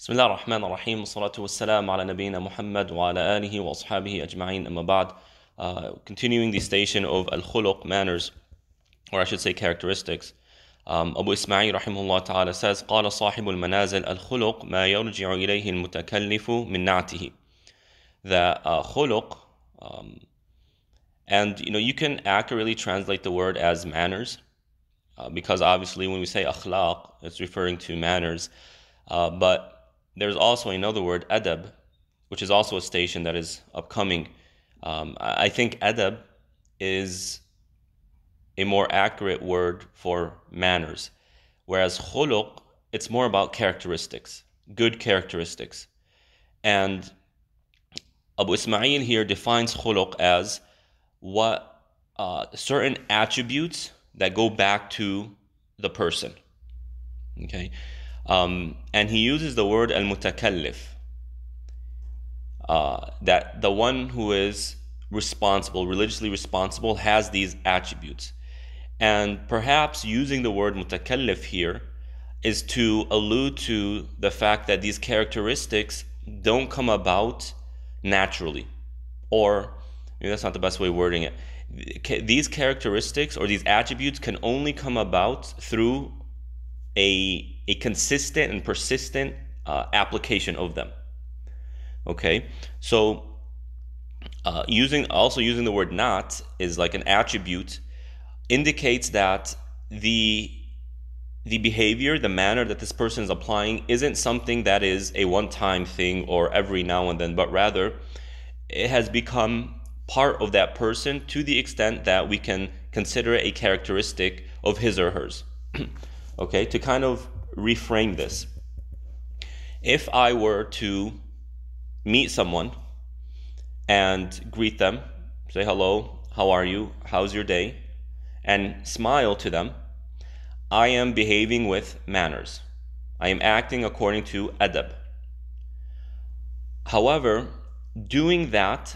بسم الله الرحمن الرحيم والصلاة والسلام على نبينا محمد وعلى آله وأصحابه أجمعين أما بعد uh, Continuing the station of al-khuluq, manners, or I should say characteristics um, Abu Ismail rahimahullah ta'ala says قال صاحب المنازل الخلق ما يرجع إليه المتكلف من نعته The uh, khuluq um, and you know you can accurately translate the word as manners uh, because obviously when we say akhlaq it's referring to manners uh, but there's also another word, adab, which is also a station that is upcoming. Um, I think adab is a more accurate word for manners, whereas khuluq, it's more about characteristics, good characteristics. And Abu Ismail here defines khuluq as what uh, certain attributes that go back to the person. Okay. Um, and he uses the word al mutakallif, uh, that the one who is responsible, religiously responsible, has these attributes. And perhaps using the word mutakallif here is to allude to the fact that these characteristics don't come about naturally. Or maybe that's not the best way of wording it. These characteristics or these attributes can only come about through a, a consistent and persistent uh, application of them. Okay, so uh, using also using the word na't is like an attribute indicates that the the behavior, the manner that this person is applying isn't something that is a one-time thing or every now and then, but rather it has become part of that person to the extent that we can consider it a characteristic of his or hers. okay, to kind of reframe this. If I were to meet someone and greet them, say hello, how are you, how's your day, and smile to them, I am behaving with manners. I am acting according to adab. However, doing that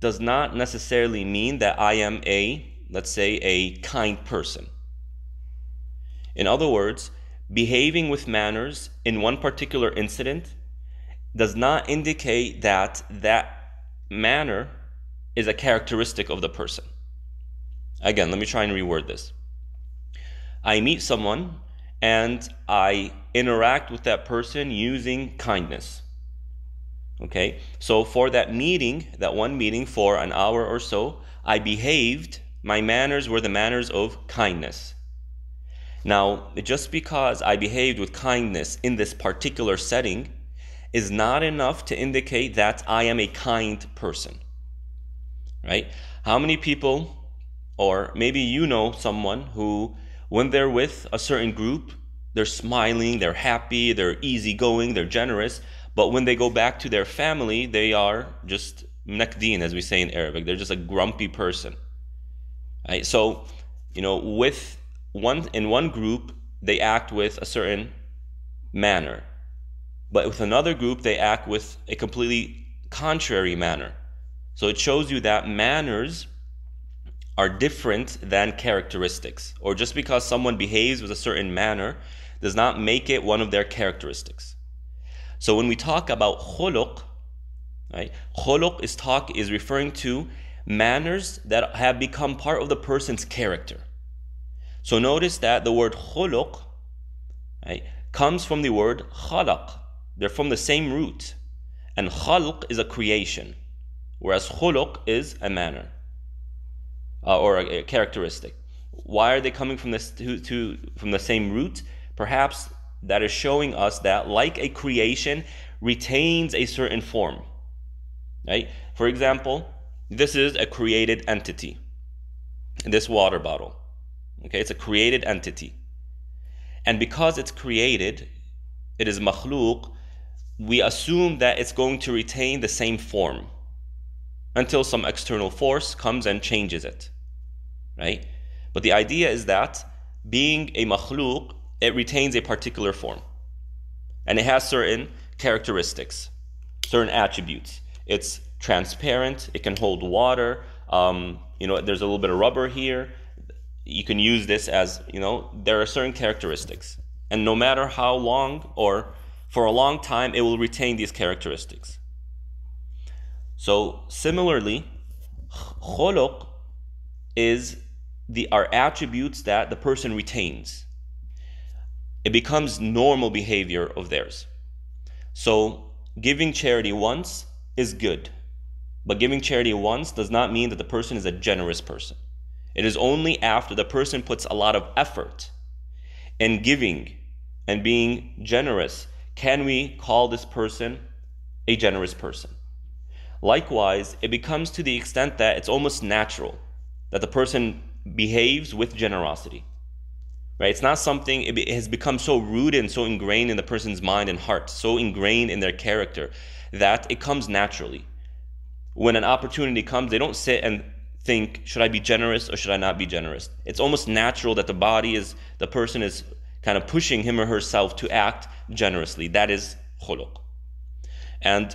does not necessarily mean that I am a, let's say, a kind person. In other words, behaving with manners in one particular incident does not indicate that that manner is a characteristic of the person. Again, let me try and reword this. I meet someone and I interact with that person using kindness. Okay, so for that meeting, that one meeting for an hour or so, I behaved, my manners were the manners of kindness. Now, just because I behaved with kindness in this particular setting is not enough to indicate that I am a kind person. Right? How many people, or maybe you know someone who, when they're with a certain group, they're smiling, they're happy, they're easygoing, they're generous, but when they go back to their family, they are just nakdeen, as we say in Arabic. They're just a grumpy person. Right? So, you know, with one in one group they act with a certain manner. But with another group they act with a completely contrary manner. So it shows you that manners are different than characteristics or just because someone behaves with a certain manner does not make it one of their characteristics. So when we talk about khuluq right khuluq is talk is referring to manners that have become part of the person's character so notice that the word khuluq right, comes from the word khalaq. They're from the same root. And khalq is a creation, whereas khuluq is a manner uh, or a, a, characteristic. Why are they coming from this to, to, from the same root? Perhaps that is showing us that like a creation retains a certain form. Right? For example, this is a created entity. This water bottle. Okay, it's a created entity. And because it's created, it is makhluk, we assume that it's going to retain the same form until some external force comes and changes it. Right? But the idea is that being a makhluk, it retains a particular form. And it has certain characteristics, certain attributes. It's transparent, it can hold water, um, you know, there's a little bit of rubber here, you can use this as, you know, there are certain characteristics. And no matter how long or for a long time, it will retain these characteristics. So, similarly, khuluq is the are attributes that the person retains. It becomes normal behavior of theirs. So, giving charity once is good, but giving charity once does not mean that the person is a generous person. It is only after the person puts a lot of effort in giving and being generous can we call this person a generous person. Likewise, it becomes to the extent that it's almost natural that the person behaves with generosity. Right? It's not something, it has become so rooted and so ingrained in the person's mind and heart, so ingrained in their character that it comes naturally. When an opportunity comes, they don't sit and think, should I be generous or should I not be generous? It's almost natural that the body is, the person is kind of pushing him or herself to act generously. That is khuluq. And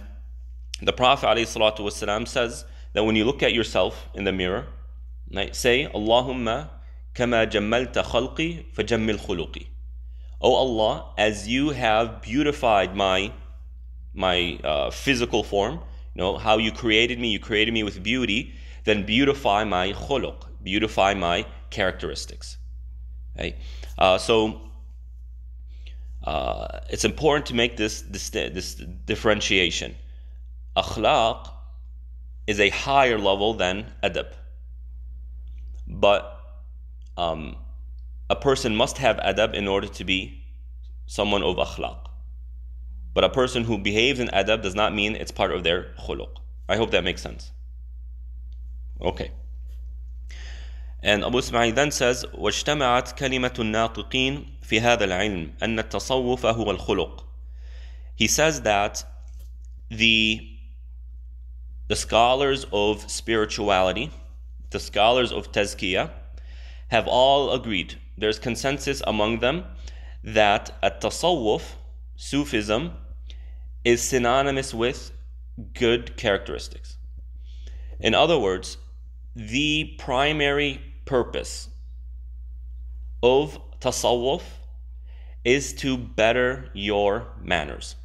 the Prophet ﷺ says that when you look at yourself in the mirror, right, say, Allahumma kama jammalta khalqi fajammil khuluqi. O Allah, as you have beautified my my uh, physical form, you know, how you created me, you created me with beauty, then beautify my khuluq, beautify my characteristics. Okay? Uh, so uh, it's important to make this, this, this differentiation. Akhlaq is a higher level than adab. But um, a person must have adab in order to be someone of akhlaq. But a person who behaves in adab does not mean it's part of their khuluq. I hope that makes sense. Okay. And Abu Ismail then says, واجتمعت كلمة الناطقين في هذا العلم أن التصوف هو الخلق. He says that the the scholars of spirituality, the scholars of tazkiyah, have all agreed. There's consensus among them that at tasawwuf, Sufism, is synonymous with good characteristics. In other words, the primary purpose of tasawwuf is to better your manners.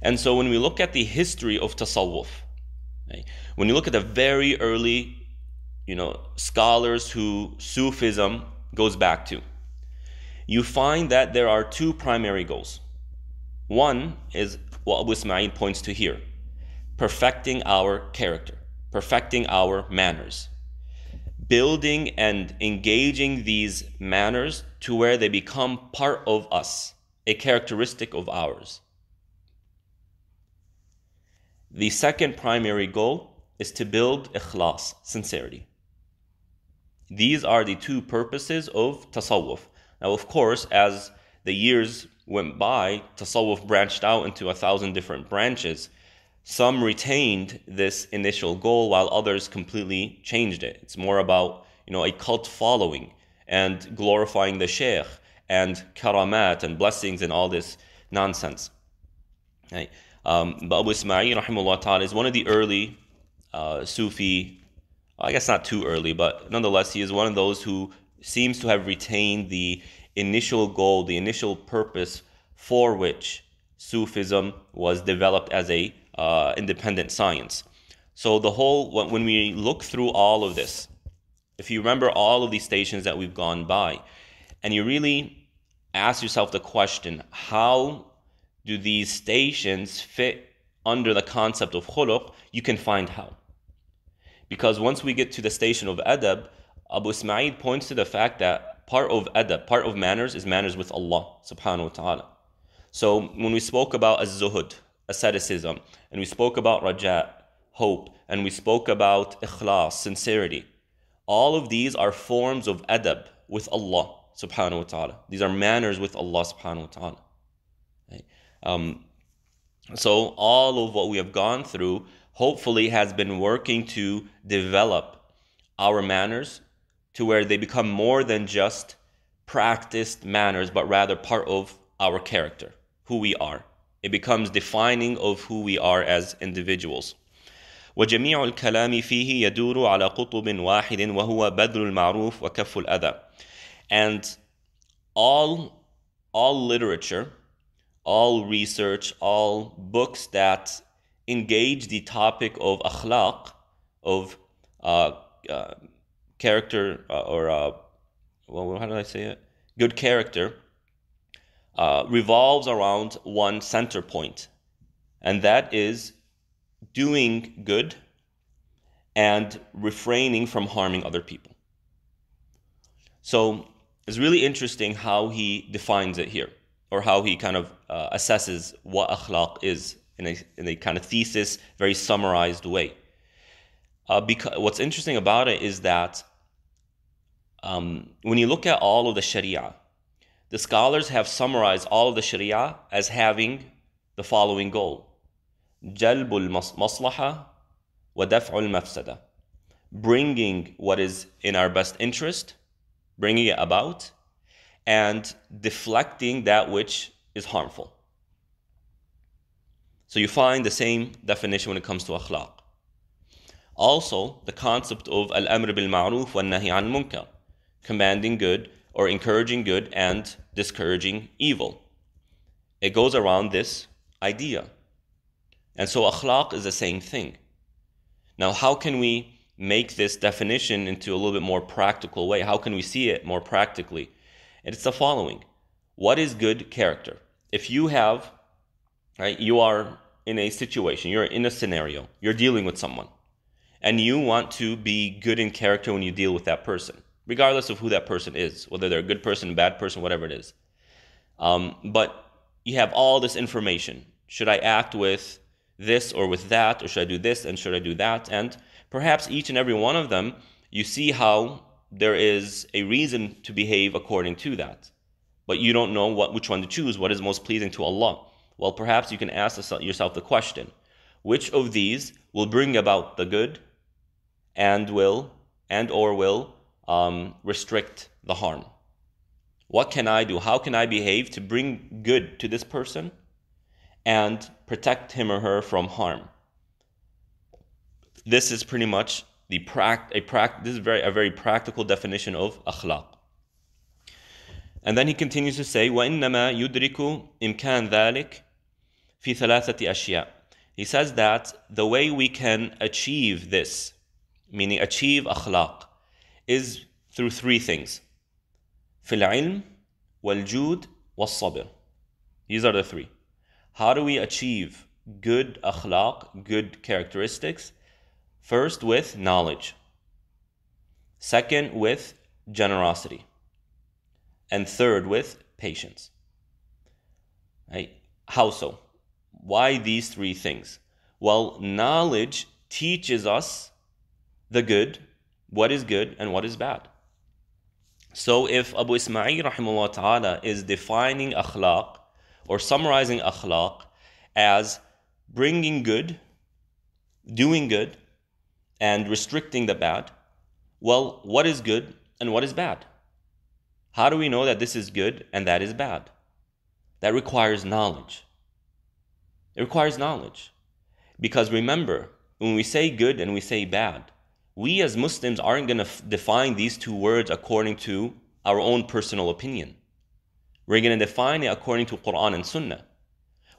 And so when we look at the history of tasawwuf, right, when you look at the very early, you know, scholars who Sufism goes back to, you find that there are two primary goals. One is what Abu Ismail points to here, perfecting our character, perfecting our manners building and engaging these manners to where they become part of us, a characteristic of ours. The second primary goal is to build ikhlas, sincerity. These are the two purposes of tasawwuf. Now, of course, as the years went by, tasawwuf branched out into a thousand different branches. Some retained this initial goal while others completely changed it. It's more about, you know, a cult following and glorifying the sheikh and karamat and blessings and all this nonsense. Okay. Um, but Abu Ismail, is one of the early uh, Sufi, I guess not too early, but nonetheless, he is one of those who seems to have retained the initial goal, the initial purpose for which Sufism was developed as a uh, independent science. So the whole when we look through all of this, if you remember all of these stations that we've gone by, and you really ask yourself the question, how do these stations fit under the concept of khuluq? You can find how. Because once we get to the station of adab, Abu Ismail points to the fact that part of adab, part of manners is manners with Allah subhanahu wa ta'ala. So when we spoke about az-zuhud, asceticism, and we spoke about raja, hope, and we spoke about ikhlas, sincerity. All of these are forms of adab with Allah subhanahu wa ta'ala. These are manners with Allah subhanahu wa ta'ala. Um, so all of what we have gone through hopefully has been working to develop our manners to where they become more than just practiced manners, but rather part of our character, who we are. It becomes defining of who we are as individuals. وجميع الكلام فيه يدور على قطب واحد وهو بذل المعروف وكف الأذى. And all all literature, all research, all books that engage the topic of akhlaq, of uh, uh, character uh, or uh, well, how do I say it? Good character uh, revolves around one center point, and that is doing good and refraining from harming other people. So it's really interesting how he defines it here, or how he kind of uh, assesses what akhlaq is in a, in a kind of thesis, very summarized way. Uh, because what's interesting about it is that um, when you look at all of the Sharia, the scholars have summarized all of the Sharia as having the following goal Jalbul Maslaha wa Daf'ul Mafsada. Bringing what is in our best interest, bringing it about, and deflecting that which is harmful. So you find the same definition when it comes to akhlaq. Also, the concept of al-amr bil ma'ruf wa nahi an munkar, commanding good or encouraging good and discouraging evil. It goes around this idea. And so akhlaq is the same thing. Now, how can we make this definition into a little bit more practical way? How can we see it more practically? And it's the following. What is good character? If you have, right, you are in a situation, you're in a scenario, you're dealing with someone, and you want to be good in character when you deal with that person regardless of who that person is, whether they're a good person, bad person, whatever it is. Um, but you have all this information. Should I act with this or with that, or should I do this and should I do that? And perhaps each and every one of them, you see how there is a reason to behave according to that. But you don't know what which one to choose, what is most pleasing to Allah. Well, perhaps you can ask yourself the question which of these will bring about the good and will and or will um, restrict the harm? What can I do? How can I behave to bring good to this person and protect him or her from harm? This is pretty much the pract- a pract- this is very a very practical definition of akhlaq. And then he continues to say, وَإِنَّمَا يُدْرِكُ إِمْكَانَ ذَلك فِي ثَلَاثَةِ أشياء. He says that the way we can achieve this, meaning achieve akhlaq, is through three things في العلم والجود والصبر these are the three how do we achieve good akhlaq good characteristics first with knowledge second with generosity and third with patience right how so why these three things well knowledge teaches us the good what is good and what is bad. So if Abu Ismail rahimahullah ta'ala is defining akhlaq or summarizing akhlaq as bringing good, doing good, and restricting the bad, well, what is good and what is bad? How do we know that this is good and that is bad? That requires knowledge. It requires knowledge. Because remember, when we say good and we say bad, we as Muslims aren't going to f- define these two words according to our own personal opinion. We're going to define it according to Quran and Sunnah.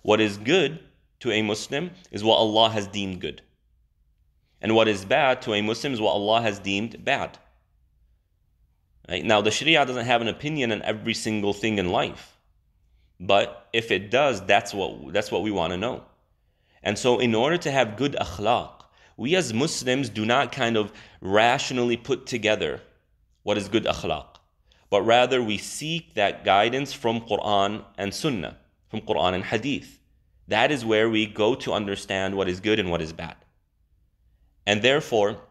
What is good to a Muslim is what Allah has deemed good. And what is bad to a Muslim is what Allah has deemed bad. Right? Now, the Sharia doesn't have an opinion on every single thing in life. But if it does, that's what, that's what we want to know. And so, in order to have good akhlaq, we as Muslims do not kind of rationally put together what is good akhlaq, but rather we seek that guidance from Quran and Sunnah, from Quran and Hadith. That is where we go to understand what is good and what is bad. And therefore,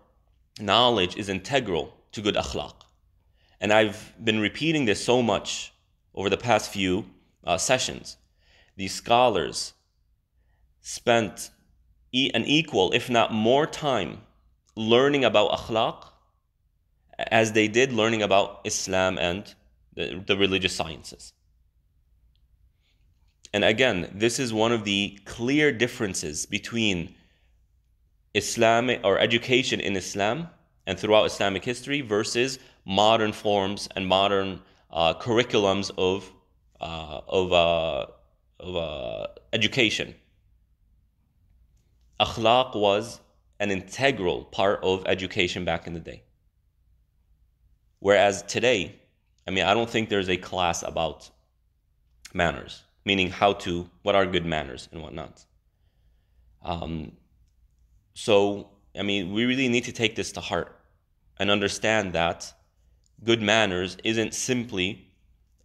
knowledge is integral to good akhlaq. And I've been repeating this so much over the past few uh, sessions. These scholars spent an equal, if not more time learning about akhlaq as they did learning about Islam and the, the religious sciences. And again, this is one of the clear differences between Islamic or education in Islam and throughout Islamic history versus modern forms and modern uh, curriculums of uh, of uh, of uh, education. Akhlaq was an integral part of education back in the day. Whereas today, I mean, I don't think there's a class about manners, meaning how to, what are good manners and whatnot. Um, so, I mean, we really need to take this to heart and understand that good manners isn't simply,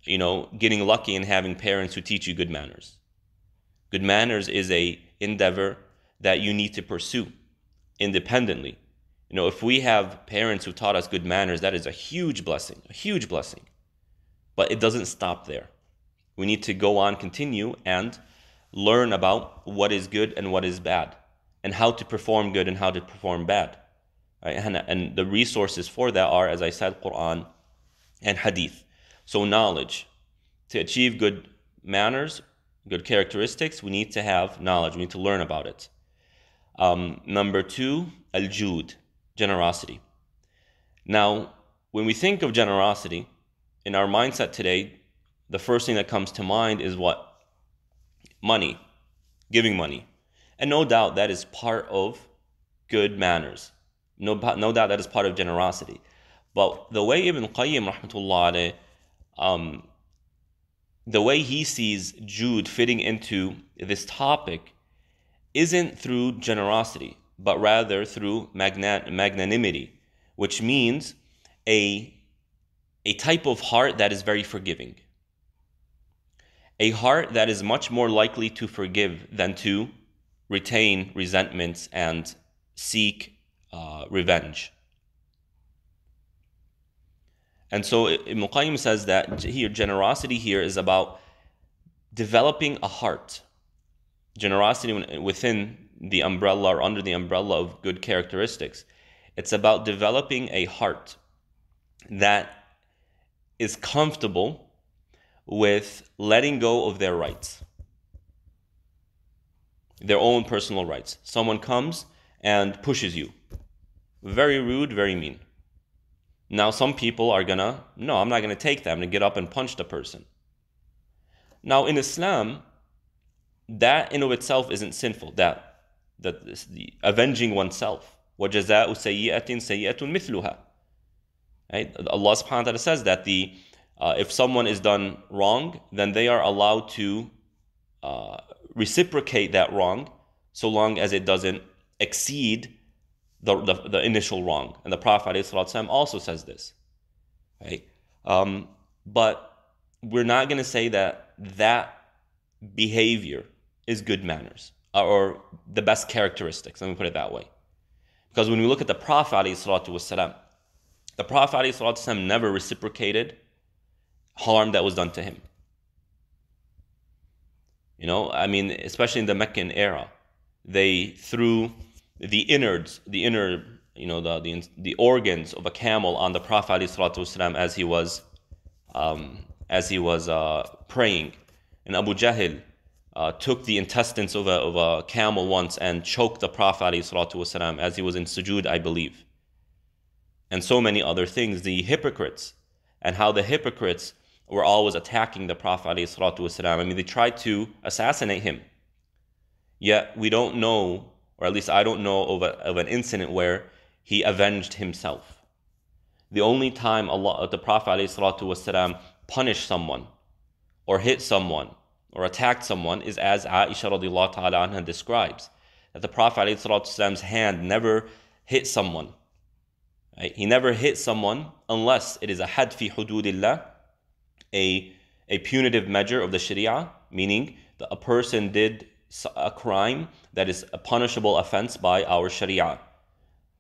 you know, getting lucky and having parents who teach you good manners. Good manners is a endeavor that you need to pursue independently. You know, if we have parents who taught us good manners, that is a huge blessing, a huge blessing. But it doesn't stop there. We need to go on, continue, and learn about what is good and what is bad, and how to perform good and how to perform bad. Right? And, and the resources for that are, as I said, Quran and Hadith. So, knowledge. To achieve good manners, good characteristics, we need to have knowledge. We need to learn about it. Um, number two, al jud, generosity. Now, when we think of generosity, in our mindset today, the first thing that comes to mind is what? Money, giving money. And no doubt that is part of good manners. No, no doubt that is part of generosity. But the way Ibn Qayyim, rahmatullah um, the way he sees jud fitting into this topic isn't through generosity, but rather through magnanimity, which means a, a type of heart that is very forgiving. A heart that is much more likely to forgive than to retain resentments and seek uh, revenge. And so Ibn says that here generosity here is about developing a heart generosity within the umbrella or under the umbrella of good characteristics. It's about developing a heart that is comfortable with letting go of their rights, their own personal rights. Someone comes and pushes you. Very rude, very mean. Now, some people are gonna, no, I'm not gonna take that. I'm gonna get up and punch the person. Now, in Islam, that in of itself isn't sinful. That that the avenging oneself. وَجَزَاءُ سَيِّئَةٍ سَيِّئَةٌ مِثْلُهَا Right? Allah subhanahu wa ta'ala says that the uh, if someone is done wrong, then they are allowed to uh, reciprocate that wrong so long as it doesn't exceed the, the, the initial wrong. And the Prophet ﷺ also says this. Right? Um, but we're not going to say that that behavior is good manners uh, or the best characteristics. Let me put it that way. Because when we look at the Prophet, والسلام, the Prophet والسلام, never reciprocated harm that was done to him. You know, I mean, especially in the Meccan era, they threw the innards, the inner, you know, the, the, the organs of a camel on the Prophet والسلام, as he was, um, as he was uh, praying. And Abu Jahl, uh, took the intestines of a, of a camel once and choked the Prophet والسلام, as he was in sujood, I believe. And so many other things. The hypocrites and how the hypocrites were always attacking the Prophet والسلام. I mean, they tried to assassinate him. Yet we don't know, or at least I don't know of, a, of an incident where he avenged himself. The only time Allah, the Prophet والسلام, punished someone or hit someone or attacked someone is as Aisha radiallahu ta'ala anha describes. That the Prophet ﷺ's hand never hit someone. Right? He never hit someone unless it is a had fi hududillah, a, a punitive measure of the Sharia, meaning that a person did a crime that is a punishable offense by our Sharia.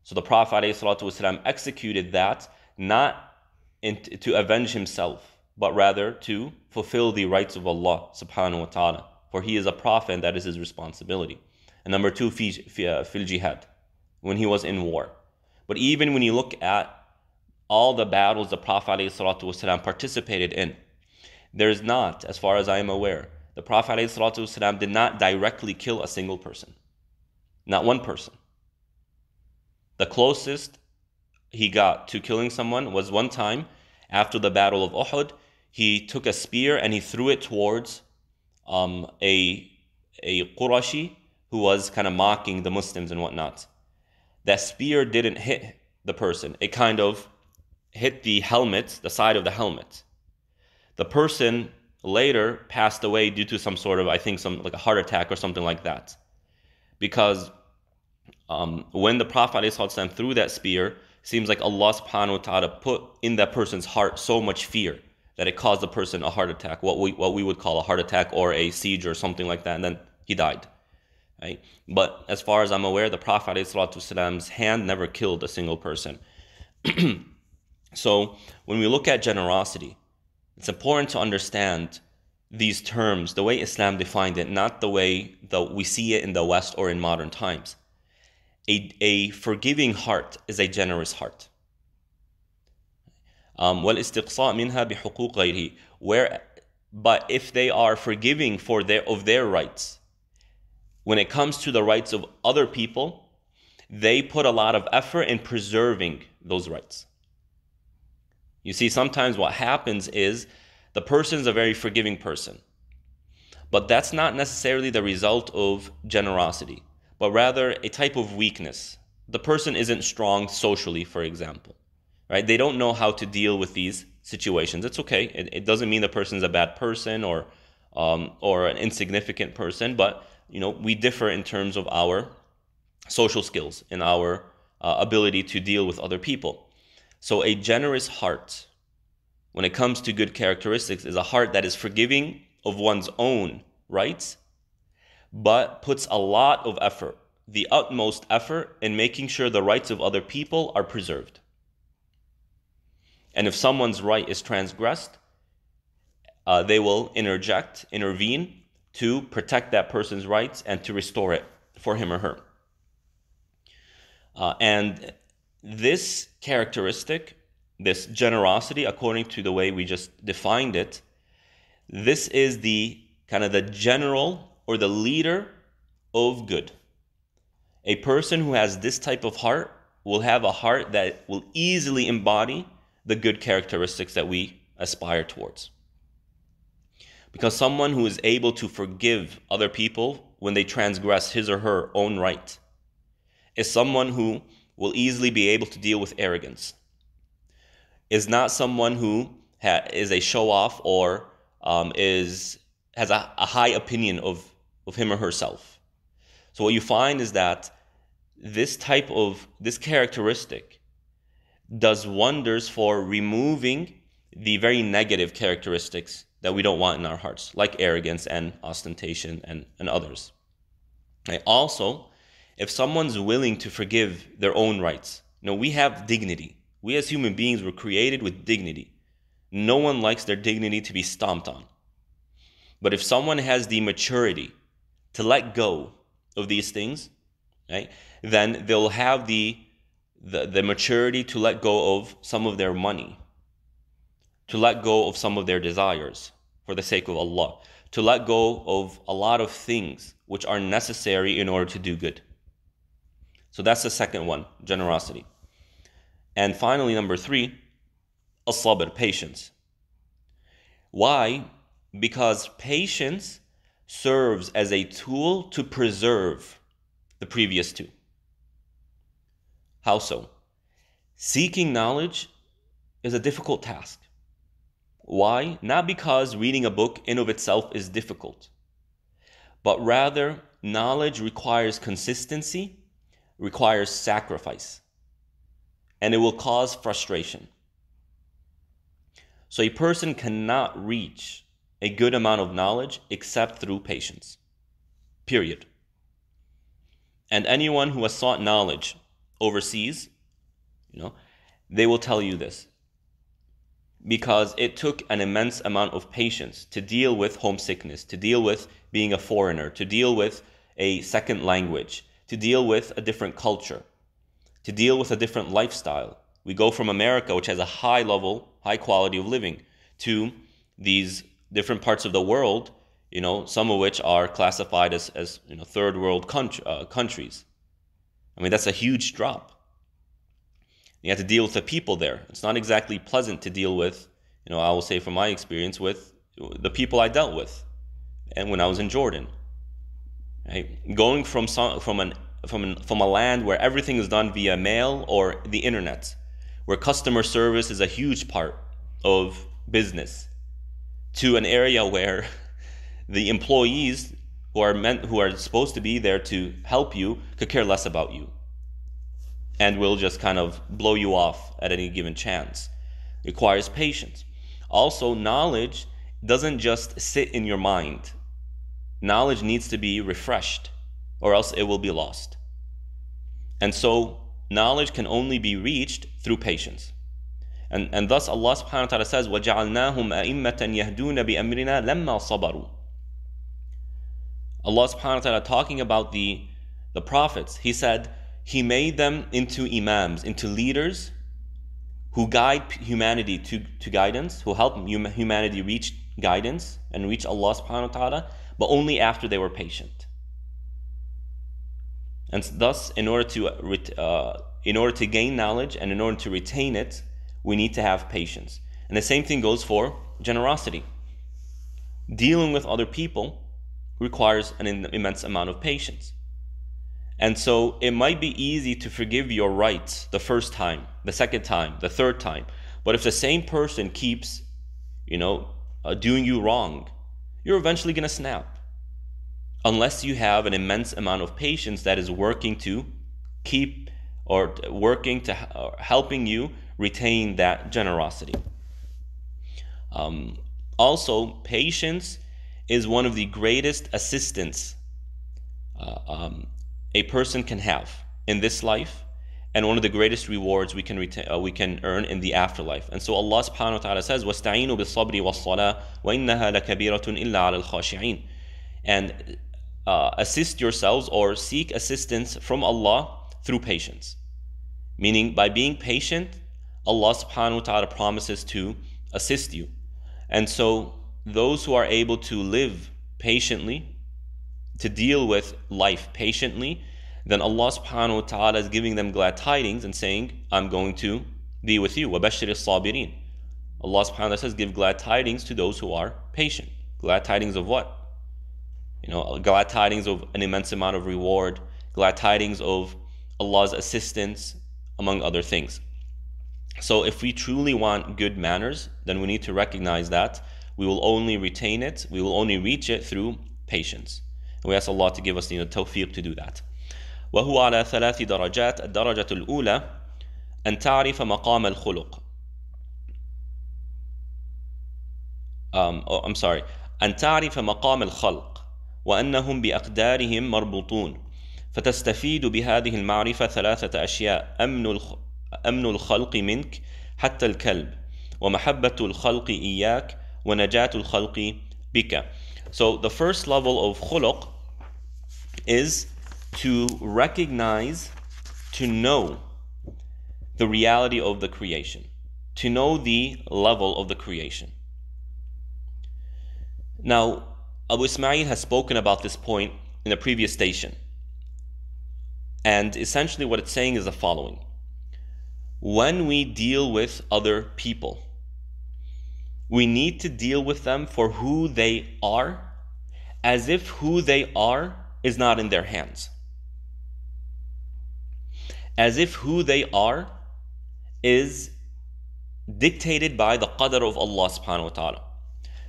So the Prophet ﷺ executed that not in, to avenge himself, but rather to fulfill the rights of Allah subhanahu wa ta'ala. For he is a prophet and that is his responsibility. And number two, uh, fil jihad, when he was in war. But even when you look at all the battles the Prophet ﷺ participated in, there's not, as far as I am aware, the Prophet ﷺ did not directly kill a single person. Not one person. The closest he got to killing someone was one time after the Battle of Uhud he took a spear and he threw it towards um, a, a Qurashi who was kind of mocking the Muslims and whatnot. That spear didn't hit the person, it kind of hit the helmet, the side of the helmet. The person later passed away due to some sort of, I think, some like a heart attack or something like that. Because um, when the Prophet ﷺ threw that spear, seems like Allah subhanahu wa ta'ala put in that person's heart so much fear that it caused the person a heart attack, what we what we would call a heart attack or a siege or something like that, and then he died. Right? But as far as I'm aware, the Prophet ﷺ's hand never killed a single person. so when we look at generosity, it's important to understand these terms the way Islam defined it, not the way that we see it in the West or in modern times. A, a forgiving heart is a generous heart. Um, where but if they are forgiving for their of their rights when it comes to the rights of other people they put a lot of effort in preserving those rights. You see sometimes what happens is the person is a very forgiving person but that's not necessarily the result of generosity but rather a type of weakness. The person isn't strong socially for example right? They don't know how to deal with these situations. It's okay. It, it doesn't mean the person is a bad person or um, or an insignificant person, but you know we differ in terms of our social skills and our uh, ability to deal with other people. So a generous heart, when it comes to good characteristics, is a heart that is forgiving of one's own rights, but puts a lot of effort, the utmost effort, in making sure the rights of other people are preserved. And if someone's right is transgressed, uh, they will interject, intervene to protect that person's rights and to restore it for him or her. Uh, and this characteristic, this generosity, according to the way we just defined it, this is the kind of the general or the leader of good. A person who has this type of heart will have a heart that will easily embody the good characteristics that we aspire towards. Because someone who is able to forgive other people when they transgress his or her own right is someone who will easily be able to deal with arrogance, is not someone who ha- is a show off or um, is has a, a high opinion of, of him or herself. So what you find is that this type of this characteristic does wonders for removing the very negative characteristics that we don't want in our hearts, like arrogance and ostentation and, and others. And also, if someone's willing to forgive their own rights, you know, we have dignity. We as human beings were created with dignity. No one likes their dignity to be stomped on. But if someone has the maturity to let go of these things, right, then they'll have the the, the maturity to let go of some of their money, to let go of some of their desires for the sake of Allah, to let go of a lot of things which are necessary in order to do good. So that's the second one, generosity. And finally, number three, as-sabr, patience. Why? Because patience serves as a tool to preserve the previous two. How so? Seeking knowledge is a difficult task. Why? Not because reading a book in of itself is difficult, but rather knowledge requires consistency, requires sacrifice, and it will cause frustration. So a person cannot reach a good amount of knowledge except through patience. Period. And anyone who has sought knowledge overseas, you know, they will tell you this. Because it took an immense amount of patience to deal with homesickness, to deal with being a foreigner, to deal with a second language, to deal with a different culture, to deal with a different lifestyle. We go from America, which has a high level, high quality of living, to these different parts of the world, you know, some of which are classified as, as you know, third world country, uh, countries. I mean, that's a huge drop. You have to deal with the people there. It's not exactly pleasant to deal with, You know, I will say from my experience with the people I dealt with, and when I was in Jordan, right? going from some, from an from an, from a land where everything is done via mail or the internet, where customer service is a huge part of business, to an area where the employees who are meant who are supposed to be there to help you could care less about you and will just kind of blow you off at any given chance. It requires patience. Also, knowledge doesn't just sit in your mind. Knowledge needs to be refreshed, or else it will be lost. And so, knowledge can only be reached through patience. And, and thus Allah subhanahu wa ta'ala says, وَجَعَلْنَاهُمْ أَئِمَّةً يَهْدُونَ بِأَمْرِنَا لَمَّا صَبَرُوا Allah subhanahu wa ta'ala talking about the, the prophets, He said, He made them into imams, into leaders who guide humanity to, to guidance, who help humanity reach guidance and reach Allah subhanahu wa ta'ala, but only after they were patient. And thus, in order to uh, in order to gain knowledge and in order to retain it, we need to have patience. And the same thing goes for generosity. Dealing with other people requires an immense amount of patience. And so it might be easy to forgive your rights the first time, the second time, the third time. But if the same person keeps, you know, uh, doing you wrong, you're eventually going to snap. Unless you have an immense amount of patience that is working to keep or working to helping you retain that generosity. Um, also, patience is one of the greatest assistants uh, um, a person can have in this life and one of the greatest rewards we can retain, uh, we can earn in the afterlife. And so Allah subhanahu wa ta'ala says, وَاسْتَعِينُوا بِالصَّبْرِ وَالصَّلَاةِ وَإِنَّهَا لَكَبِيرَةٌ إِلَّا عَلَى الْخَاشِعِينَ And uh, assist yourselves or seek assistance from Allah through patience. Meaning, by being patient, Allah subhanahu wa ta'ala promises to assist you. And so, those who are able to live patiently, to deal with life patiently, then Allah subhanahu wa ta'ala is giving them glad tidings and saying, I'm going to be with you. وَبَشِّرِ الصَّابِرِينَ Allah subhanahu wa ta'ala says, give glad tidings to those who are patient. Glad tidings of what? You know, glad tidings of an immense amount of reward, glad tidings of Allah's assistance, among other things. So if we truly want good manners, then we need to recognize that we will only retain it, we will only reach it through patience. And we ask Allah to give us the you know, tawfiq to do that. وهو على ثلاث درجات الدرجة الأولى أن تعرف مقام الخلق um, oh, I'm sorry أن تعرف مقام الخلق وأنهم بأقدارهم مربوطون فتستفيد بهذه المعرفة ثلاثة أشياء أمن أمن الخلق منك حتى الكلب ومحبة الخلق إياك ونجاة الخلق بك So the first level of khuluq is to recognize, to know the reality of the creation, to know the level of the creation. Now, Abu Ismail has spoken about this point in a previous station. And essentially, what it's saying is the following When we deal with other people, we need to deal with them for who they are, as if who they are is not in their hands as if who they are is dictated by the qadr of Allah subhanahu wa ta'ala.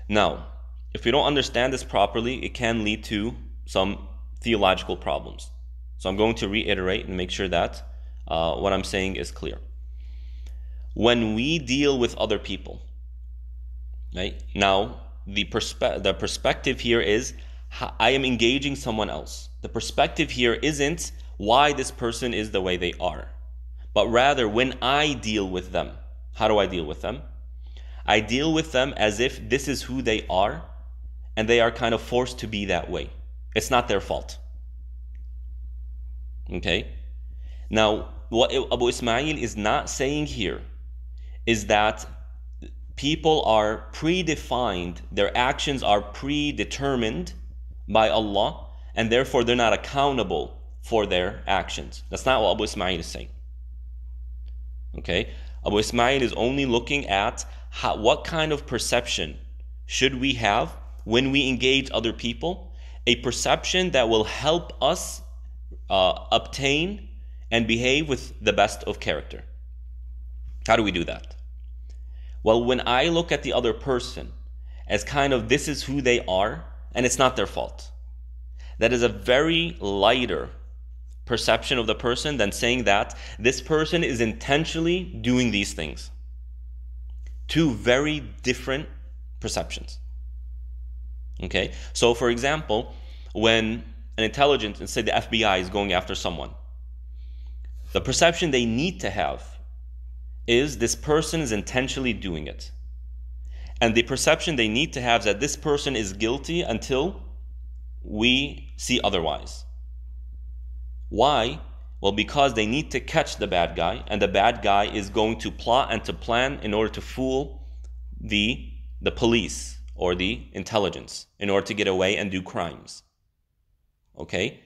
Now, if we don't understand this properly, it can lead to some theological problems. So I'm going to reiterate and make sure that uh, what I'm saying is clear. When we deal with other people, right now the perspe- the perspective here is I am engaging someone else. The perspective here isn't why this person is the way they are, but rather when I deal with them, how do I deal with them? I deal with them as if this is who they are and they are kind of forced to be that way. It's not their fault. Okay? Now, what Abu Ismail is not saying here is that people are predefined, their actions are predetermined by Allah, and therefore they're not accountable for their actions. That's not what Abu Ismail is saying. Okay? Abu Ismail is only looking at how, what kind of perception should we have when we engage other people? A perception that will help us uh, obtain and behave with the best of character. How do we do that? Well, when I look at the other person as kind of this is who they are and it's not their fault, that is a very lighter perception of the person than saying that this person is intentionally doing these things. Two very different perceptions. Okay? So, for example, when an intelligence, and say the FBI is going after someone, the perception they need to have is this person is intentionally doing it. And the perception they need to have is that this person is guilty until we see otherwise. Why? Well, because they need to catch the bad guy, and the bad guy is going to plot and to plan in order to fool the, the police or the intelligence in order to get away and do crimes. Okay?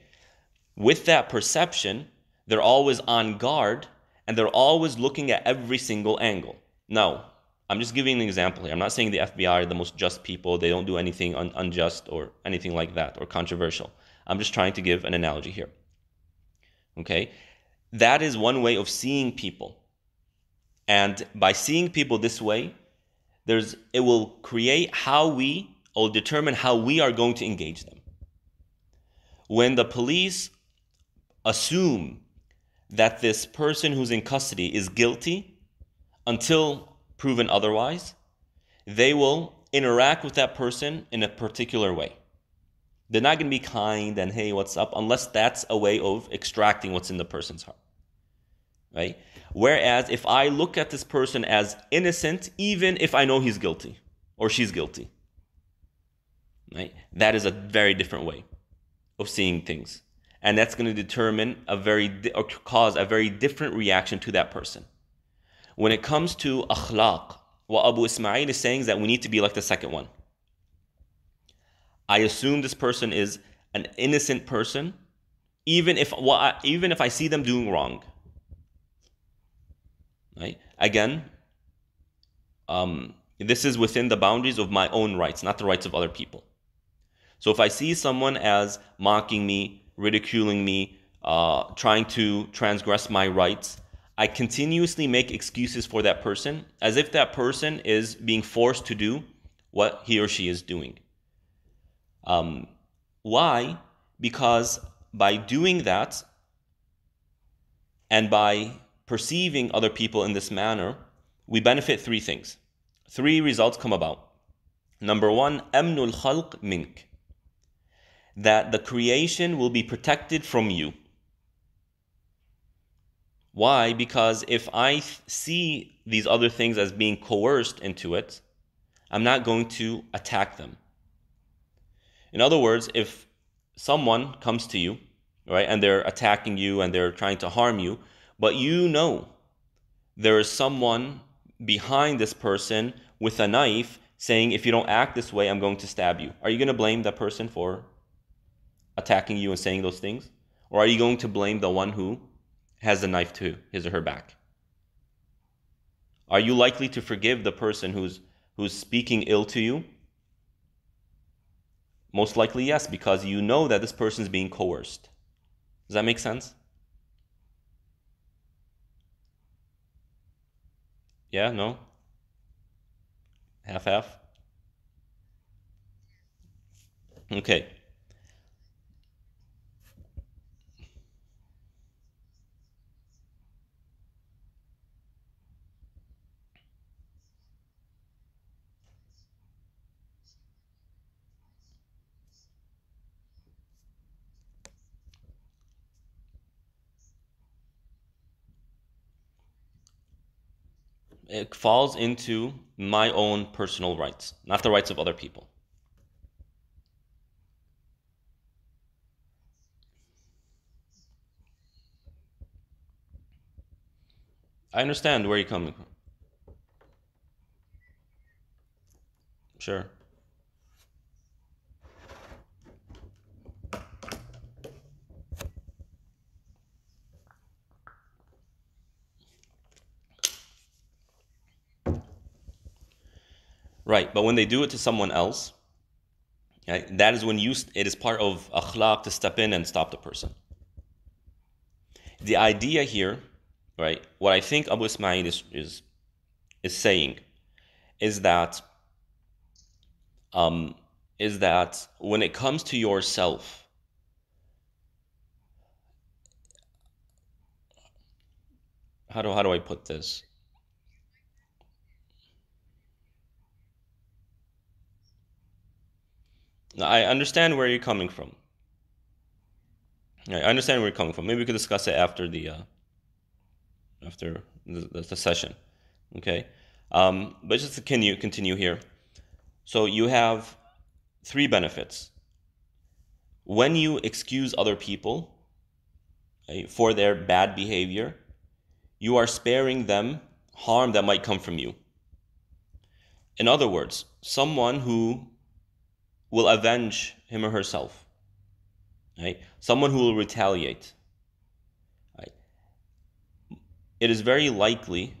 With that perception, they're always on guard and they're always looking at every single angle. Now, I'm just giving an example here. I'm not saying the FBI are the most just people, they don't do anything un- unjust or anything like that or controversial. I'm just trying to give an analogy here. Okay? That is one way of seeing people. And by seeing people this way, there's it will create how we or determine how we are going to engage them. When the police assume that this person who's in custody is guilty until proven otherwise, they will interact with that person in a particular way. They're not going to be kind and, hey, what's up, unless that's a way of extracting what's in the person's heart. Right? Whereas if I look at this person as innocent, even if I know he's guilty or she's guilty, right? That is a very different way of seeing things. And that's going to determine a very, or cause a very different reaction to that person. When it comes to akhlaq, what Abu Ismail is saying is that we need to be like the second one. I assume this person is an innocent person, even if well, even if I see them doing wrong. Right? Again, um, this is within the boundaries of my own rights, not the rights of other people. So if I see someone as mocking me, ridiculing me, uh, trying to transgress my rights, I continuously make excuses for that person as if that person is being forced to do what he or she is doing. Um, why? Because by doing that and by perceiving other people in this manner, we benefit three things. Three results come about. Number one, amnul khalq mink. That the creation will be protected from you. Why? Because if I see these other things as being coerced into it, I'm not going to attack them. In other words, if someone comes to you, right, and they're attacking you and they're trying to harm you, but you know there is someone behind this person with a knife saying, if you don't act this way, I'm going to stab you. Are you going to blame that person for attacking you and saying those things? Or are you going to blame the one who has the knife to his or her back? Are you likely to forgive the person who's who's speaking ill to you most likely, yes, because you know that this person is being coerced. Does that make sense? Yeah, no? Half half? Okay. It falls into my own personal rights, not the rights of other people. I understand where you're coming from. Sure. Right, but when they do it to someone else, right, that is when you it is part of akhlaq to step in and stop the person. The idea here, right, what I think Abu Ismail is is is saying is that um, is that when it comes to yourself, how do how do I put this? I understand where you're coming from. I understand where you're coming from. Maybe we could discuss it after the uh, after the, the, session. Okay, um, but just to continue continue here. So you have three benefits. When you excuse other people for their bad behavior, you are sparing them harm that might come from you. In other words, someone who will avenge him or herself. Right? Someone who will retaliate. Right? It is very likely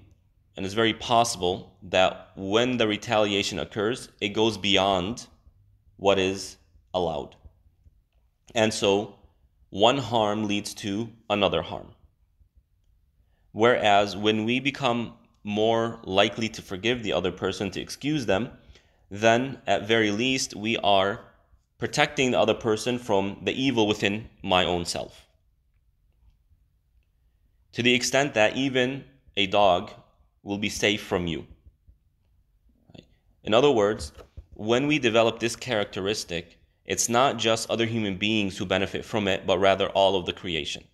and it's very possible that when the retaliation occurs, it goes beyond what is allowed. And so one harm leads to another harm. Whereas when we become more likely to forgive the other person, to excuse them, then at very least we are protecting the other person from the evil within my own self. To the extent that even a dog will be safe from you. In other words, when we develop this characteristic, it's not just other human beings who benefit from it, but rather all of the creation.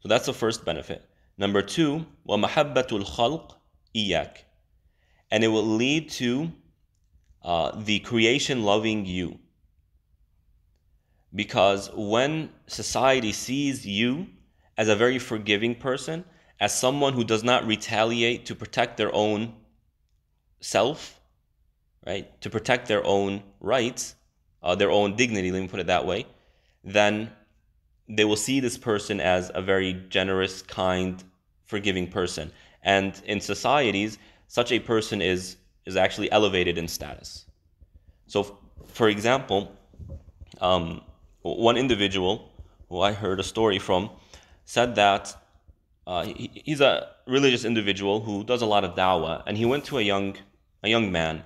So that's the first benefit. Number two, وَمَحَبَّةُ الْخَلْقِ إِيَّاكَ and it will lead to uh, the creation loving you. Because when society sees you as a very forgiving person, as someone who does not retaliate to protect their own self, right, to protect their own rights, uh, their own dignity, let me put it that way, then they will see this person as a very generous, kind, forgiving person. And in societies, such a person is is actually elevated in status. So, for example, um, one individual who I heard a story from said that uh, he, he's a religious individual who does a lot of dawah, and he went to a young a young man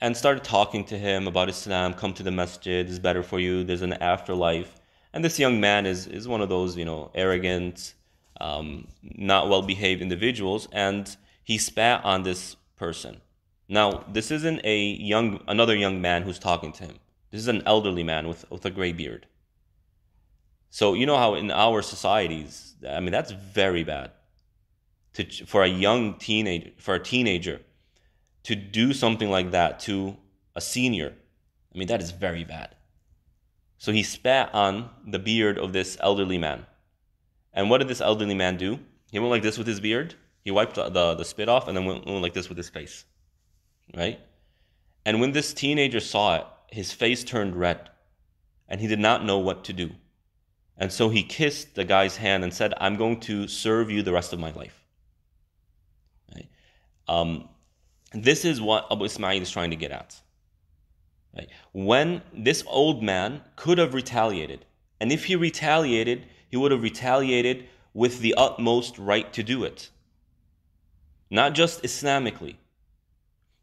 and started talking to him about Islam. Come to the masjid it's better for you. There's an afterlife. And this young man is is one of those you know arrogant, um, not well behaved individuals, and he spat on this person. Now, this isn't a young another young man who's talking to him. This is an elderly man with, with a gray beard. So you know how in our societies, I mean that's very bad. To for a young teenager for a teenager to do something like that to a senior, I mean that is very bad. So he spat on the beard of this elderly man. And what did this elderly man do? He went like this with his beard he wiped the, the spit off and then went, went like this with his face. Right? And when this teenager saw it, his face turned red and he did not know what to do. And so he kissed the guy's hand and said, I'm going to serve you the rest of my life. Right? Um, this is what Abu Ismail is trying to get at. Right? When this old man could have retaliated, and if he retaliated, he would have retaliated with the utmost right to do it not just Islamically,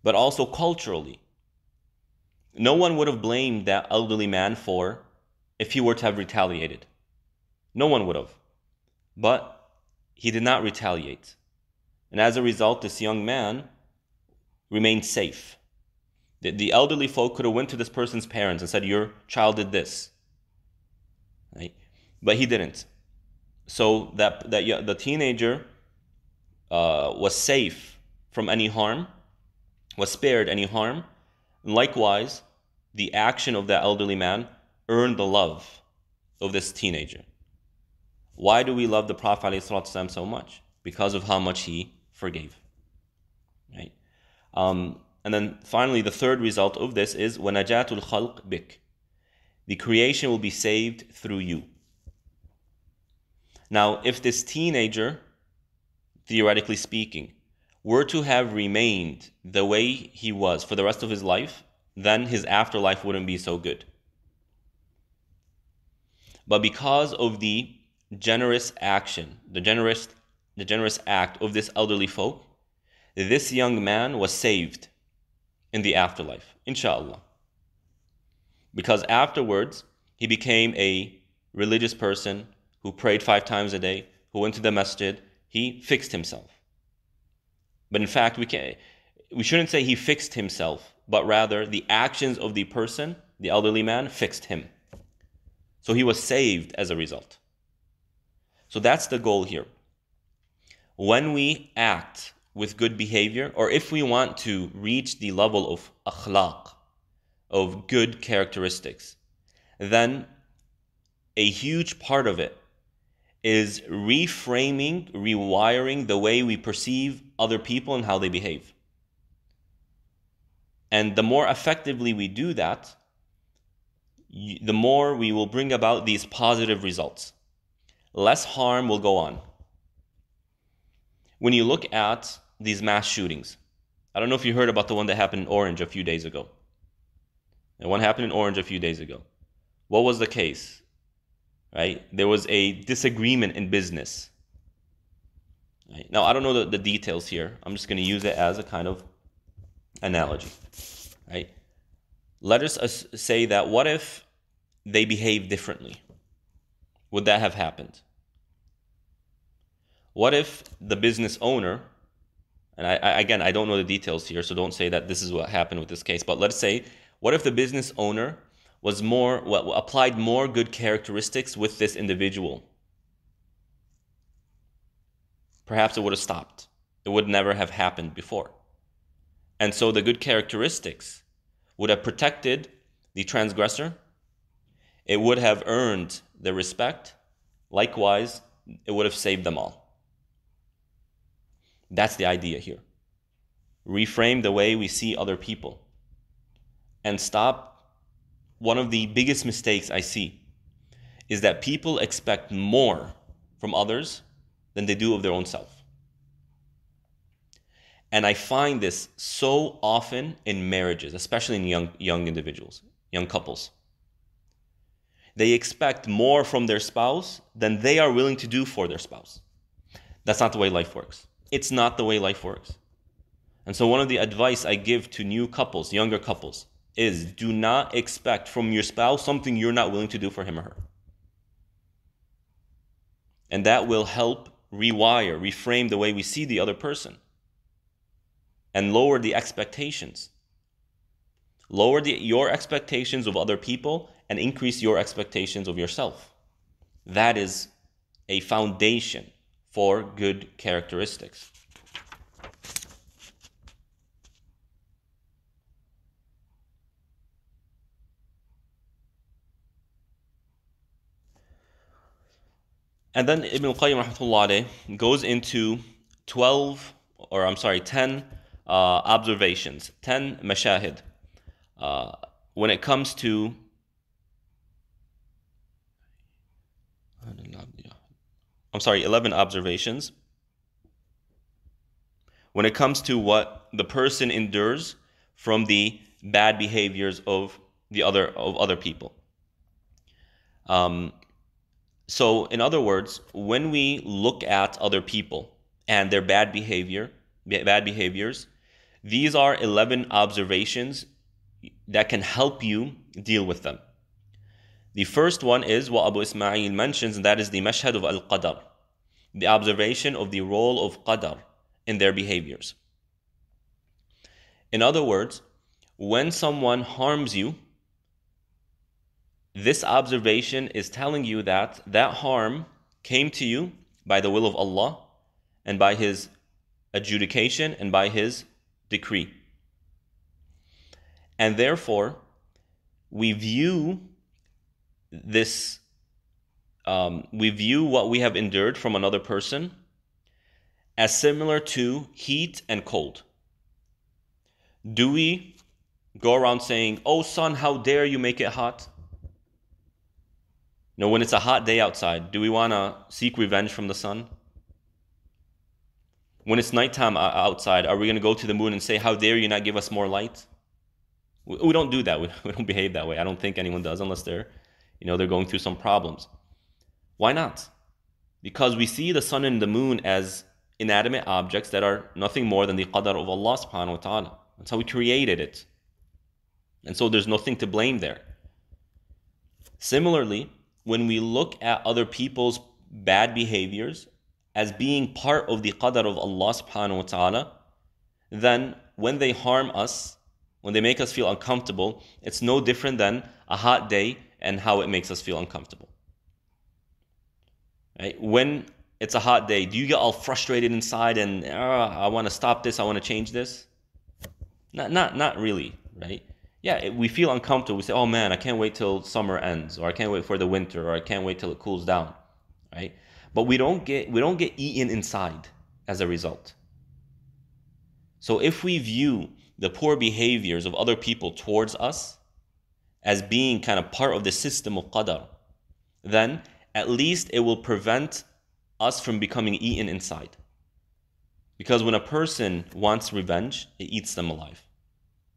but also culturally. No one would have blamed that elderly man for if he were to have retaliated. No one would have. But he did not retaliate. And as a result, this young man remained safe. The, the elderly folk could have went to this person's parents and said, Your child did this. Right? But he didn't. So that, that the teenager uh, was safe from any harm, was spared any harm. likewise, the action of that elderly man earned the love of this teenager. Why do we love the Prophet ﷺ so much? Because of how much he forgave. Right? Um, and then finally, the third result of this is وَنَجَاتُ الْخَلْقِ بِكْ The creation will be saved through you. Now, if this teenager theoretically speaking, were to have remained the way he was for the rest of his life, then his afterlife wouldn't be so good. But because of the generous action, the generous, the generous act of this elderly folk, this young man was saved in the afterlife, inshallah. Because afterwards, he became a religious person who prayed five times a day, who went to the masjid, he fixed himself. But in fact, we can we shouldn't say he fixed himself, but rather the actions of the person, the elderly man, fixed him. So he was saved as a result. So that's the goal here. When we act with good behavior, or if we want to reach the level of akhlaq, of good characteristics, then a huge part of it is reframing, rewiring the way we perceive other people and how they behave. And the more effectively we do that, the more we will bring about these positive results. Less harm will go on. When you look at these mass shootings, I don't know if you heard about the one that happened in Orange a few days ago. And one happened in Orange a few days ago. What was the case? Right? There was a disagreement in business. Right? Now, I don't know the, the details here. I'm just going to use it as a kind of analogy. Right? Let us say that what if they behave differently? Would that have happened? What if the business owner, and I, I, again, I don't know the details here, so don't say that this is what happened with this case, but let's say, what if the business owner was more, well, applied more good characteristics with this individual? Perhaps it would have stopped. It would never have happened before. And so the good characteristics would have protected the transgressor, it would have earned the respect. Likewise, it would have saved them all. That's the idea here. Reframe the way we see other people and stop. One of the biggest mistakes I see is that people expect more from others than they do of their own self. And I find this so often in marriages, especially in young, young individuals, young couples. They expect more from their spouse than they are willing to do for their spouse. That's not the way life works. It's not the way life works. And so, one of the advice I give to new couples, younger couples, is do not expect from your spouse something you're not willing to do for him or her. And that will help rewire, reframe the way we see the other person and lower the expectations. Lower the, your expectations of other people and increase your expectations of yourself. That is a foundation for good characteristics. And then Ibn al-Qayyim rahmatullah goes into 12, or I'm sorry, 10 uh, observations, 10 mashahid, uh, when it comes to I'm sorry, 11 observations when it comes to what the person endures from the bad behaviors of the other of other people. Um, so, in other words, when we look at other people and their bad behavior, bad behaviors, these are 11 observations that can help you deal with them. The first one is what Abu Ismail mentions, and that is the mashhad of al qadar, the observation of the role of qadar in their behaviors. In other words, when someone harms you, this observation is telling you that that harm came to you by the will of Allah and by His adjudication and by His decree. And therefore, we view this, um, we view what we have endured from another person as similar to heat and cold. Do we go around saying, Oh, sun, how dare you make it hot? No, when it's a hot day outside, do we want to seek revenge from the sun? When it's nighttime uh, outside, are we going to go to the moon and say, How dare you not give us more light? We don't do that. We don't behave that way. I don't think anyone does unless they're, you know, they're going through some problems. Why not? Because we see the sun and the moon as inanimate objects that are nothing more than the qadar of Allah subhanahu wa ta'ala. That's how we created it. And so there's nothing to blame there. Similarly, when we look at other people's bad behaviors as being part of the qadar of Allah subhanahu wa ta'ala, then when they harm us, when they make us feel uncomfortable, it's no different than a hot day and how it makes us feel uncomfortable. Right? When it's a hot day, do you get all frustrated inside and oh, I want to stop this, I want to change this? Not, not, not really, right? Yeah, we feel uncomfortable. We say, oh man, I can't wait till summer ends, or I can't wait for the winter, or I can't wait till it cools down right? But we don't get we don't get eaten inside as a result. So if we view the poor behaviors of other people towards us as being kind of part of the system of qadar, then at least it will prevent us from becoming eaten inside. Because when a person wants revenge, it eats them alive.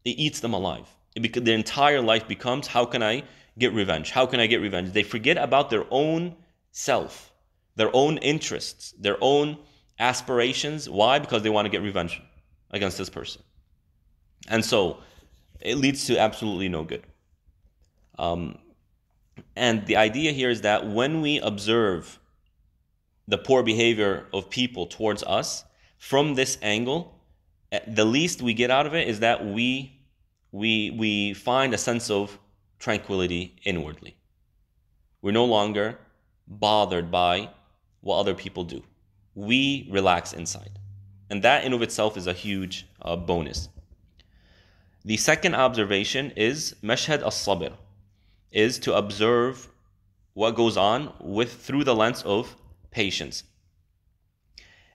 It eats them alive. It their entire life becomes how can I get revenge? How can I get revenge? They forget about their own self, their own interests, their own aspirations. Why? Because they want to get revenge against this person. And so it leads to absolutely no good. Um, and the idea here is that when we observe the poor behavior of people towards us from this angle, eh, the least we get out of it is that we we we find a sense of tranquility inwardly. We're no longer bothered by what other people do. We relax inside. And that in of itself is a huge uh, bonus. The second observation is mashhad as-sabr, is to observe what goes on with through the lens of patience.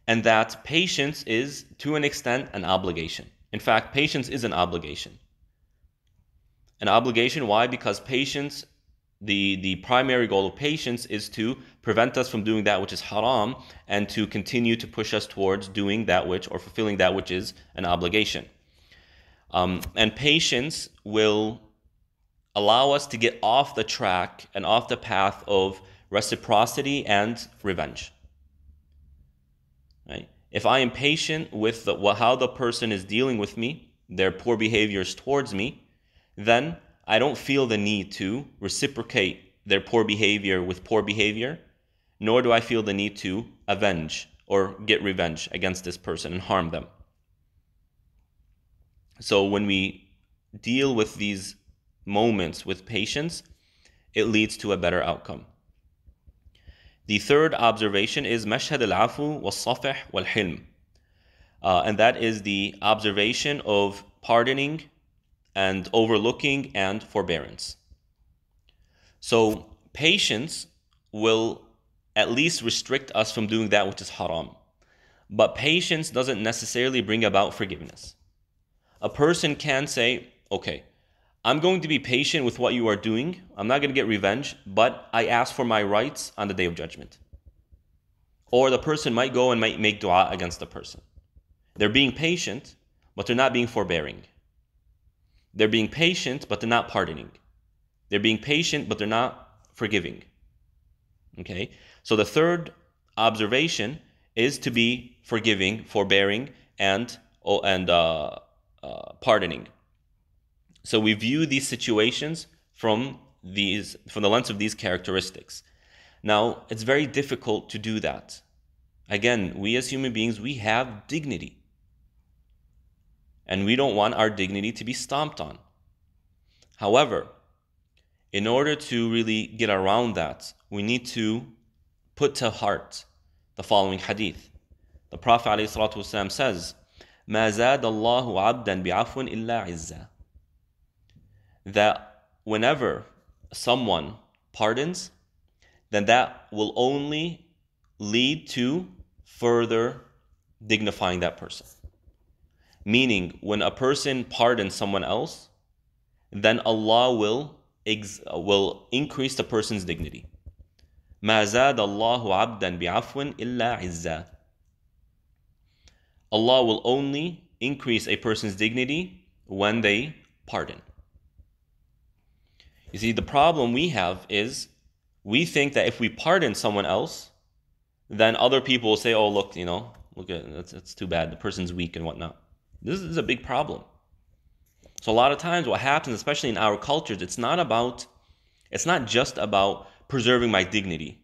And that patience is to an extent an obligation. In fact, patience is an obligation. An obligation, why? Because patience the, the primary goal of patience is to prevent us from doing that which is haram and to continue to push us towards doing that which or fulfilling that which is an obligation. Um, and patience will allow us to get off the track and off the path of reciprocity and revenge. Right? If I am patient with the, how the person is dealing with me, their poor behaviors towards me, then I don't feel the need to reciprocate their poor behavior with poor behavior, nor do I feel the need to avenge or get revenge against this person and harm them. So when we deal with these moments with patience, it leads to a better outcome. The third observation is mashhad al-afu wal-safih wal-hilm. Uh, and that is the observation of pardoning and overlooking and forbearance. So, patience will at least restrict us from doing that which is haram. But patience doesn't necessarily bring about forgiveness. A person can say, okay, I'm going to be patient with what you are doing. I'm not going to get revenge, but I ask for my rights on the day of judgment. Or the person might go and might make dua against the person. They're being patient, but they're not being forbearing. They're being patient, but they're not pardoning. They're being patient, but they're not forgiving. Okay? So the third observation is to be forgiving, forbearing, and, oh, and uh, uh, pardoning. So we view these situations from these from the lens of these characteristics. Now, it's very difficult to do that. Again, we as human beings, we have dignity and we don't want our dignity to be stomped on. However, in order to really get around that, we need to put to heart the following hadith. The Prophet ﷺ says, ما زاد الله عبدا بعفو إلا عزا That whenever someone pardons, then that will only lead to further dignifying that person. Meaning, when a person pardons someone else, then Allah will, ex- will increase the person's dignity. ما زاد الله عبدا بعفو إلا عزا Allah will only increase a person's dignity when they pardon. You see, the problem we have is we think that if we pardon someone else, then other people will say, oh, look, you know, look at that's, that's too bad. The person's weak and whatnot. This is a big problem. So a lot of times what happens, especially in our cultures, it's not about, it's not just about preserving my dignity,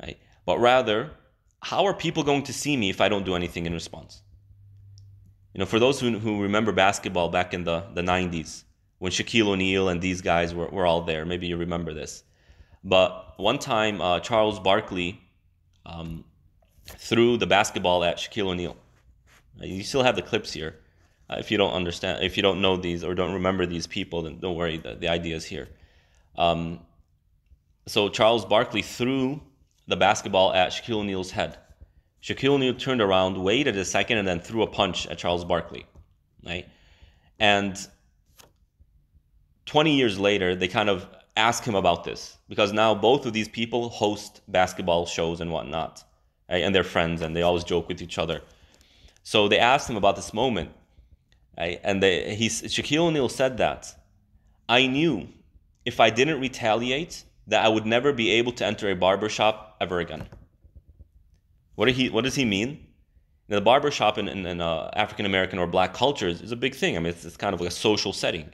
right? But rather, how are people going to see me if I don't do anything in response? You know, for those who, who remember basketball back in the, the 90s, when Shaquille O'Neal and these guys were, were all there, maybe you remember this. But one time, uh, Charles Barkley um, threw the basketball at Shaquille O'Neal. You still have the clips here. Uh, if you don't understand, if you don't know these or don't remember these people, then don't worry. The, the idea is here. Um, so Charles Barkley threw the basketball at Shaquille O'Neal's head. Shaquille O'Neal turned around, waited a second, and then threw a punch at Charles Barkley. Right? And 20 years later, they kind of ask him about this because now both of these people host basketball shows and whatnot, right? and they're friends and they always joke with each other. So they asked him about this moment, right? and they, he, Shaquille O'Neal said that I knew if I didn't retaliate that I would never be able to enter a barbershop ever again. What, he, what does he mean? Now, the barbershop in, in, in uh, African American or black cultures is a big thing. I mean, it's, it's kind of like a social setting.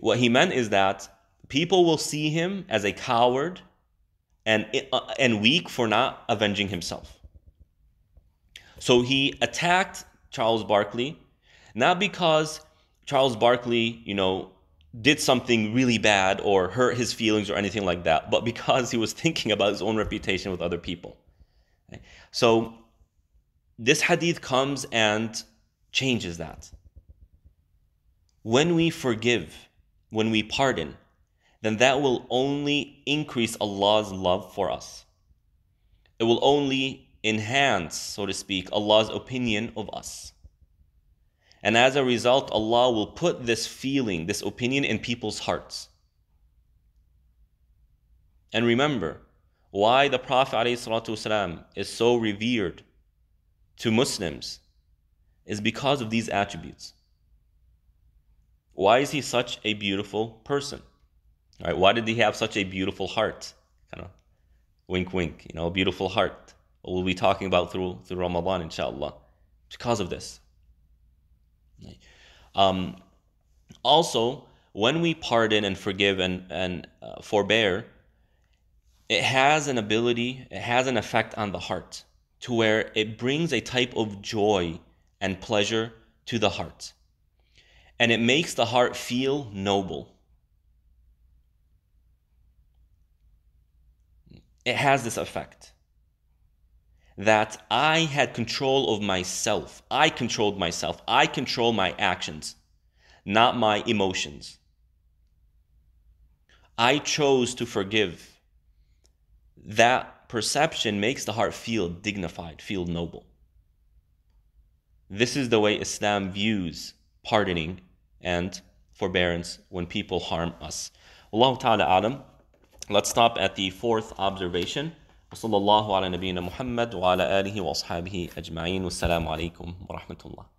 What he meant is that people will see him as a coward and, uh, and weak for not avenging himself. So he attacked Charles Barkley, not because Charles Barkley, you know, did something really bad or hurt his feelings or anything like that, but because he was thinking about his own reputation with other people. So this hadith comes and changes that. When we forgive, when we pardon, then that will only increase Allah's love for us. It will only enhance, so to speak, Allah's opinion of us. And as a result, Allah will put this feeling, this opinion in people's hearts. And remember, why the Prophet ﷺ is so revered to Muslims is because of these attributes. Why is he such a beautiful person? Right? Why did he have such a beautiful heart? Kind of wink, wink. You know, beautiful heart. We'll be talking about through through Ramadan, inshallah. Because of this. Um, also, when we pardon and forgive and and uh, forbear, it has an ability, it has an effect on the heart, to where it brings a type of joy and pleasure to the heart, and it makes the heart feel noble it has this effect that I had control of myself. I controlled myself. I control my actions, not my emotions. I chose to forgive. That perception makes the heart feel dignified, feel noble. This is the way Islam views pardoning and forbearance when people harm us. Allah Ta'ala a'lam. Let's stop at the fourth observation. وصلى الله على نبينا محمد وعلى آله وأصحابه أجمعين والسلام عليكم ورحمة الله.